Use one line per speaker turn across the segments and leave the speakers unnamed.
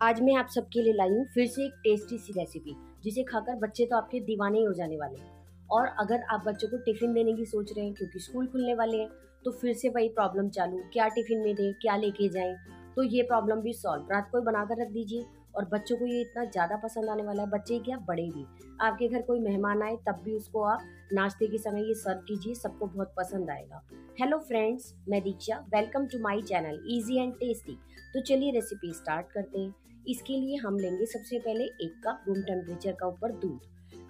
आज मैं आप सबके लिए लाई हूँ फिर से एक टेस्टी सी रेसिपी जिसे खाकर बच्चे तो आपके दीवाने ही हो जाने वाले हैं। और अगर आप बच्चों को टिफ़िन देने की सोच रहे हैं, क्योंकि स्कूल खुलने वाले हैं तो फिर से वही प्रॉब्लम चालू, क्या टिफ़िन में दें, क्या लेके जाएँ तो ये प्रॉब्लम भी सॉल्व रात को बनाकर रख दीजिए। और बच्चों को ये इतना ज़्यादा पसंद आने वाला है, बच्चे क्या, बड़े भी। आपके घर कोई मेहमान आए, तब भी उसको आप नाश्ते के समय ये सर्व कीजिए, सबको बहुत पसंद आएगा। हेलो फ्रेंड्स मैं Diksha welcome to my channel easy and tasty तो चलिए रेसिपी स्टार्ट करते हैं। इसके लिए हम लेंगे सबसे पहले एक कप रूम टेम्परेचर का ऊपर दूध।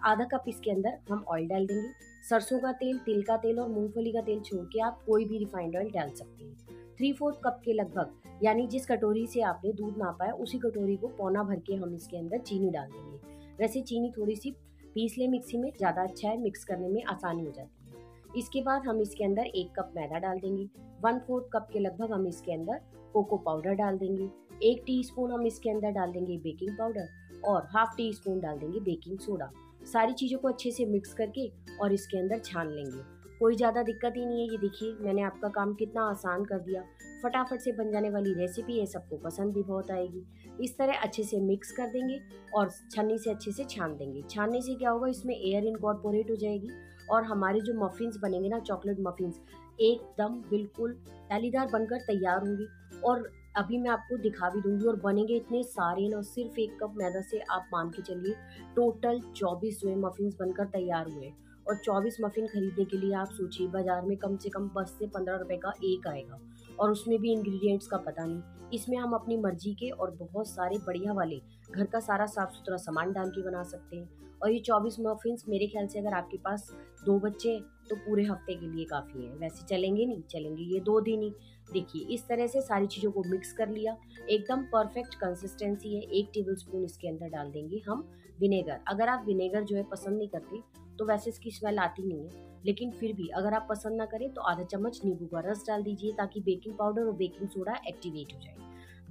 आधा कप इसके अंदर हम ऑयल डाल देंगे। सरसों का तेल, तिल का तेल और मूंगफली का तेल छोड़ के आप कोई भी रिफाइंड ऑयल डाल सकते हैं। थ्री फोर्थ कप के लगभग, यानी जिस कटोरी से आपने दूध नापा है, उसी कटोरी को पौना भर के हम इसके अंदर चीनी डाल देंगे। वैसे चीनी थोड़ी सी पीस ले मिक्सी में, ज़्यादा अच्छा है मिक्स करने में आसानी हो जाती है। इसके बाद हम इसके अंदर एक कप मैदा डाल देंगे। वन फोर्थ कप के लगभग हम इसके अंदर कोको पाउडर डाल देंगे। एक टीस्पून हम इसके अंदर डाल देंगे बेकिंग पाउडर और हाफ़ टी स्पून डाल देंगे बेकिंग सोडा सारी चीज़ों को अच्छे से मिक्स करके और इसके अंदर छान लेंगे। कोई ज़्यादा दिक्कत ही नहीं है, ये देखिए, मैंने आपका काम कितना आसान कर दिया। फटाफट से बन जाने वाली रेसिपी है सबको पसंद भी बहुत आएगी। इस तरह अच्छे से मिक्स कर देंगे और छन्नी से अच्छे से छान देंगे। छानने से क्या होगा, इसमें एयर इनकॉर्पोरेट हो जाएगी और हमारे जो मफिन्स बनेंगे ना चॉकलेट मफिन्स एकदम बिल्कुल तालीदार बनकर तैयार होंगी और अभी मैं आपको दिखा भी दूँगी और बनेंगे इतने सारे ना, सिर्फ़ एक कप मैदा से आप मान के चलिए टोटल 24 जो है मफिन्स बनकर तैयार हुए और 24 मफ़िन खरीदने के लिए आप सोचिए, बाज़ार में कम से कम दस से पंद्रह रुपए का एक आएगा। और उसमें भी इंग्रेडिएंट्स का पता नहीं। इसमें हम अपनी मर्ज़ी के और बहुत सारे बढ़िया वाले, घर का सारा साफ़ सुथरा सामान डाल के बना सकते हैं। और ये चौबीस मफिन्स मेरे ख्याल से अगर आपके पास दो बच्चे हैं तो पूरे हफ़्ते के लिए काफ़ी है। वैसे चलेंगे नहीं, चलेंगे ये दो दिन ही। देखिए, इस तरह से सारी चीज़ों को मिक्स कर लिया। एकदम परफेक्ट कंसिस्टेंसी है। एक टेबल स्पून इसके अंदर डाल देंगे हम विनेगर अगर आप विनेगर जो है पसंद नहीं करते तो वैसे इसकी स्मेल आती नहीं है। लेकिन फिर भी अगर आप पसंद ना करें तो आधा चम्मच नींबू का रस डाल दीजिए ताकि बेकिंग पाउडर और बेकिंग सोडा एक्टिवेट हो जाए।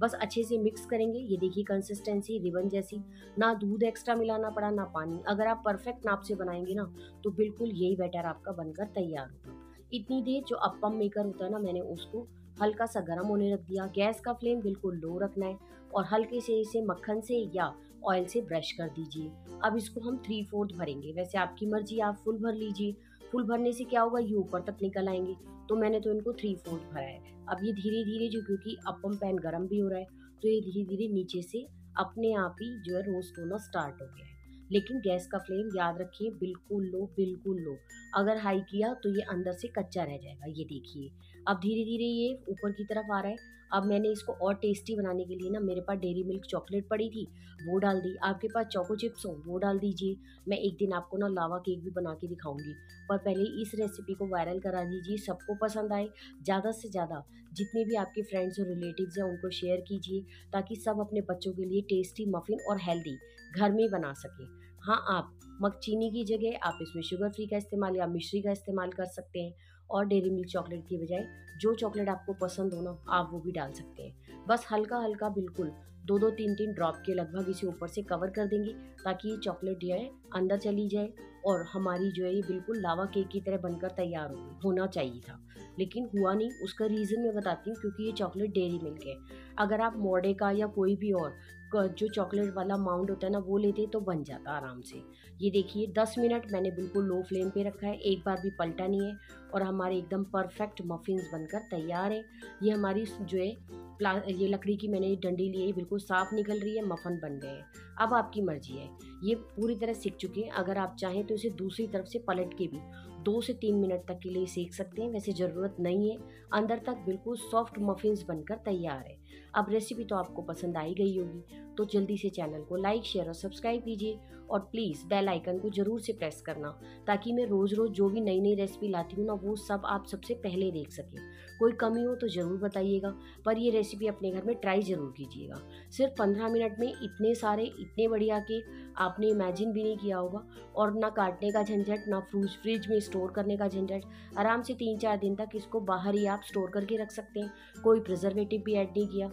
बस अच्छे से मिक्स करेंगे। ये देखिए कंसिस्टेंसी रिबन जैसी। ना दूध एक्स्ट्रा मिलाना पड़ा, ना पानी। अगर आप परफेक्ट नाप से बनाएँगे ना तो बिल्कुल यही बैटर आपका बनकर तैयार होगा। इतनी देर जो अपम मेकर होता है ना, मैंने उसको हल्का सा गर्म होने रख दिया। गैस का फ्लेम बिल्कुल लो रखना है और हल्के से इसे मक्खन से या ऑयल से ब्रश कर दीजिए। अब इसको हम थ्री फोर्थ भरेंगे। वैसे आपकी मर्ज़ी, आप फुल भर लीजिए। फुल भरने से क्या होगा? ये ऊपर तक निकल आएँगे। तो मैंने तो इनको थ्री फोर्थ भरा है। अब ये धीरे धीरे जो क्योंकि अपम पैन गर्म भी हो रहा है तो ये धीरे धीरे नीचे से अपने आप ही जो है रोस्ट होना स्टार्ट हो गया है। लेकिन गैस का फ्लेम याद रखिए, बिल्कुल लो बिल्कुल लो। अगर हाई किया तो ये अंदर से कच्चा रह जाएगा। ये देखिए। अब धीरे धीरे ये ऊपर की तरफ़ आ रहा है। अब मैंने इसको और टेस्टी बनाने के लिए ना मेरे पास डेरी मिल्क चॉकलेट पड़ी थी, वो डाल दी। आपके पास चोको चिप्स हो, वो डाल दीजिए। मैं एक दिन आपको ना लावा केक भी बना के दिखाऊँगी। पर पहले इस रेसिपी को वायरल करा दीजिए, सबको पसंद आए। ज़्यादा से ज़्यादा जितने भी आपके फ्रेंड्स और रिलेटिव्स हैं, उनको शेयर कीजिए, ताकि सब अपने बच्चों के लिए टेस्टी मफ़िन और हेल्दी घर में बना सकें। हाँ आप मग चीनी की जगह आप इसमें शुगर फ्री का इस्तेमाल या मिश्री का इस्तेमाल कर सकते हैं। और डेरी मिल्क चॉकलेट की बजाय जो चॉकलेट आपको पसंद हो ना, आप वो भी डाल सकते हैं। बस हल्का हल्का बिल्कुल दो दो तीन तीन ड्रॉप के लगभग इसे ऊपर से कवर कर देंगे, ताकि ये चॉकलेट जो है, अंदर चली जाए और हमारी जो है, ये बिल्कुल लावा केक की तरह बनकर तैयार होना चाहिए था। लेकिन हुआ नहीं, उसका रीज़न मैं बताती हूँ, क्योंकि ये चॉकलेट डेरी मिल्क है। अगर आप मोडे का या कोई भी और जो चॉकलेट वाला माउंट होता है ना, वो लेते तो बन जाता आराम से। ये देखिए 10 मिनट मैंने बिल्कुल लो फ्लेम पे रखा है, एक बार भी पलटा नहीं है और हमारे एकदम परफेक्ट मफिन्स बनकर तैयार है। ये हमारी जो है, प्ला, ये लकड़ी की मैंने डंडी ली है, बिल्कुल साफ़ निकल रही है मफन बन गए हैं। अब आपकी मर्ज़ी है। ये पूरी तरह सीख चुके हैं। अगर आप चाहें तो इसे दूसरी तरफ़ से पलट के भी दो से तीन मिनट तक के लिए सेक सकते हैं, वैसे ज़रूरत नहीं है। अंदर तक बिल्कुल सॉफ्ट मफिन्स बनकर तैयार है। अब रेसिपी तो आपको पसंद आई गई होगी तो जल्दी से चैनल को लाइक शेयर और सब्सक्राइब कीजिए और प्लीज़ बेल आइकन को ज़रूर से प्रेस करना, ताकि मैं रोज़ रोज़ जो भी नई नई रेसिपी लाती हूँ ना, वो सब आप सबसे पहले देख सकें। कोई कमी हो तो ज़रूर बताइएगा, पर ये रेसिपी अपने घर में ट्राई ज़रूर कीजिएगा। सिर्फ़ पंद्रह मिनट में इतने सारे, इतने बढ़िया केक आपने इमेजिन भी नहीं किया होगा और ना काटने का झंझट, ना फ्रूज फ्रिज में स्टोर करने का झंझट। आराम से तीन चार दिन तक इसको बाहर ही आप स्टोर करके रख सकते हैं, कोई प्रिजर्वेटिव भी ऐड नहीं किया।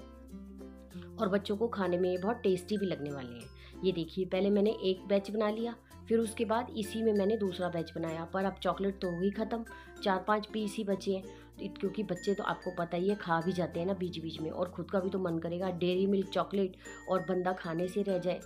और बच्चों को खाने में ये बहुत टेस्टी भी लगने वाले हैं। ये देखिए, पहले मैंने एक बैच बना लिया, फिर उसके बाद इसी में मैंने दूसरा बैच बनाया। पर अब चॉकलेट तो हो गई ख़त्म। चार पाँच पीस ही बचे हैं। क्योंकि बच्चे तो आपको पता ही है, खा भी जाते हैं ना बीच बीच में। और ख़ुद का भी तो मन करेगा डेयरी मिल्क चॉकलेट और बंदा खाने से रह जाए।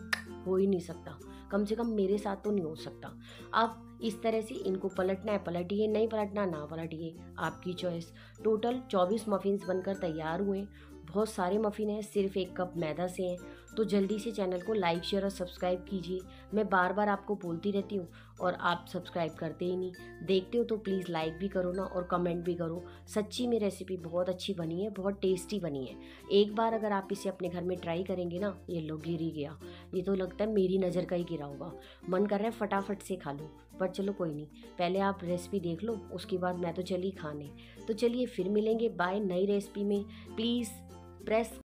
हो ही नहीं सकता। कम से कम मेरे साथ तो नहीं हो सकता। आप इस तरह से इनको पलटना है, पलटिए, नहीं पलटना, ना पलटिए। आपकी चॉइस टोटल चौबीस मफ़िन्स बनकर तैयार हुए। बहुत सारे मफ़िन हैं, सिर्फ़ एक कप मैदा से हैं। तो जल्दी से चैनल को लाइक शेयर और सब्सक्राइब कीजिए। मैं बार बार आपको बोलती रहती हूँ और आप सब्सक्राइब करते ही नहीं। देखते हो तो प्लीज़ लाइक भी करो ना और कमेंट भी करो। सच्ची में रेसिपी बहुत अच्छी बनी है, बहुत टेस्टी बनी है। एक बार अगर आप इसे अपने घर में ट्राई करेंगे ना, ये लो, गिर ही गया। ये तो लगता है मेरी नज़र का ही गिरा होगा। मन कर रहा है फटाफट से खा लो, पर चलो कोई नहीं। पहले आप रेसिपी देख लो, उसके बाद मैं तो चली खाने। तो चलिए फिर मिलेंगे बाय नई रेसिपी में। Please press